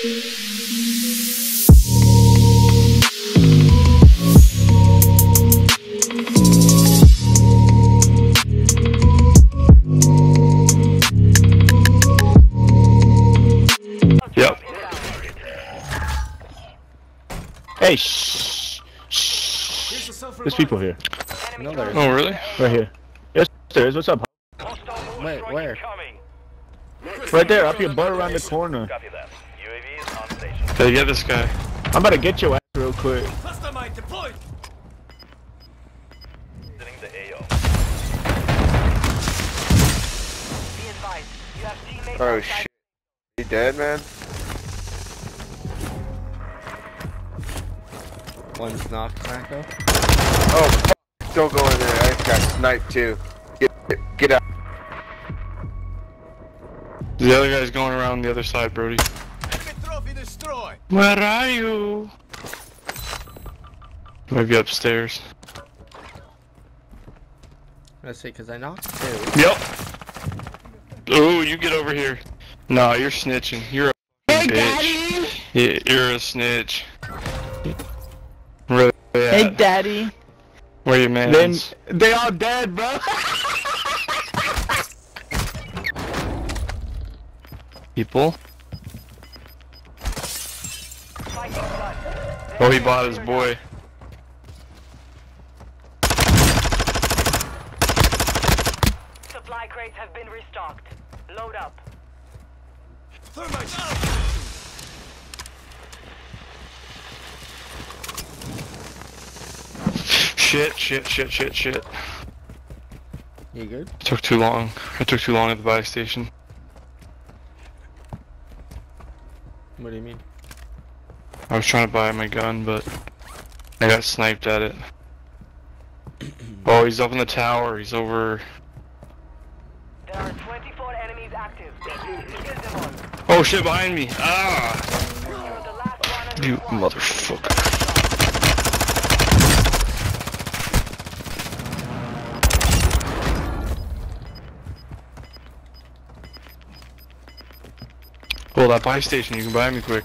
Yep. Hey, shh, shh. There's people here, No, there Oh, really? right here. Yes, there is. What's up? Wait, where? Right there, up your butt around the corner. Copy that. UAV is on station. Hey, get this guy. I'm about to get your ass real quick. Customite deployed. Sending the AO. Be advised, you have teammates Oh shit. He dead, man? One's knocked, Sacco. Oh, fuck. Don't go in there. I got sniped too. Get, get, get out. The other guy's going around the other side, Brody. Enemy trophy destroyed. Where are you? Maybe upstairs. Let's see, cause I knocked two. Yep. Oh, you get over here. No, you're snitching. You're a hey, bitch. Yeah, you're a snitch. Where they Hey, daddy. Where you man? Then they all dead, bro. People. Oh, he bought his boy. Supply crates have been restocked. Load up. Thermite. Shit, shit, shit, shit, shit. You good? It took too long. It took too long at the buy station. What do you mean? I was trying to buy my gun, but I got sniped at it. Oh, he's up in the tower. He's over. There are 24 enemies active. Oh shit, behind me! Ah! You're the last one on You motherfucker. Well, that buy station, you can buy me quick.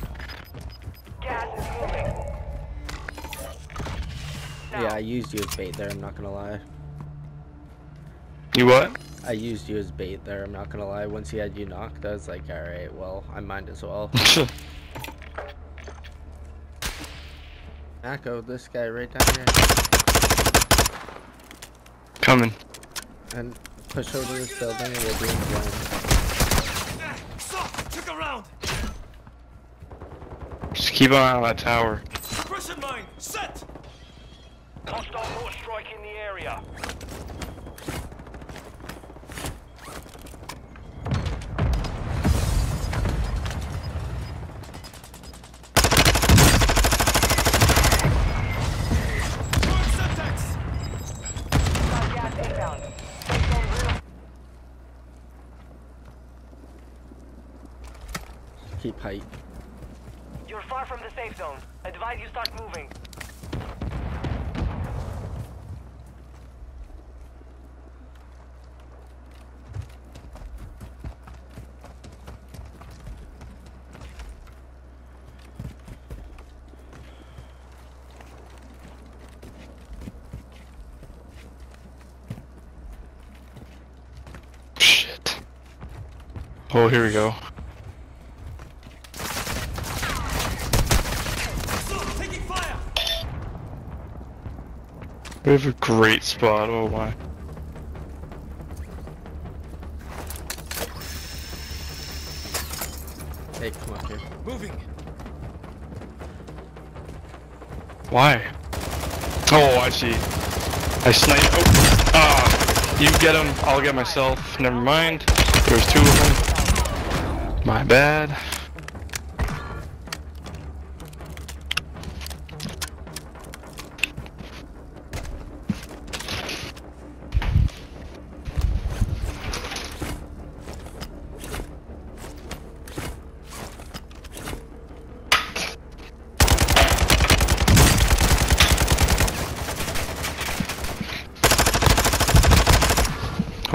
Yeah, I used you as bait there, I'm not gonna lie. You what? I used you as bait there, I'm not gonna lie. Once he had you knocked, I was like, alright, well, I might as well. Echo, oh, this guy right down here. Coming. And push over this building and we'll be in the blind. Stop. Check around. Just keep an eye on that tower. Suppression mine. Set. Hostile mortar strike in the area. Throwing Semtex. got gas inbound. Safe zone real- Keep height. You're far from the safe zone. Advise you start moving. Shit. Oh, here we go. Stop. Taking fire. We have a great spot. Oh my. Hey, come up here. Moving. Why? Oh, I see. I snipe. Oh, ah, you get him. I'll get myself. Never mind. There's two of them. My bad.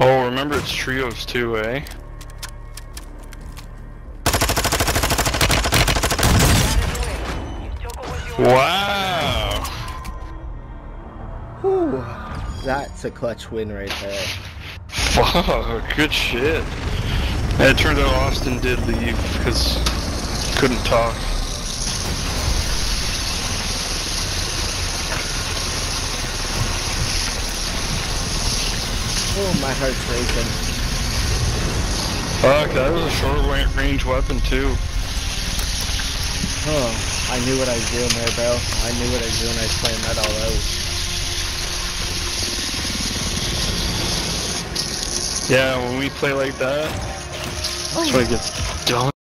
Oh, remember it's trios too, eh? Wow. Whew. That's a clutch win right there. Fuck, good shit. And it turned out Austin did leave because couldn't talk. Oh, my heart's racing. Fuck, that was a short range weapon too. Oh, I knew what I was doing there, bro. I knew what I was doing. I was playing that all out. Yeah, when we play like that, that's what it gets done.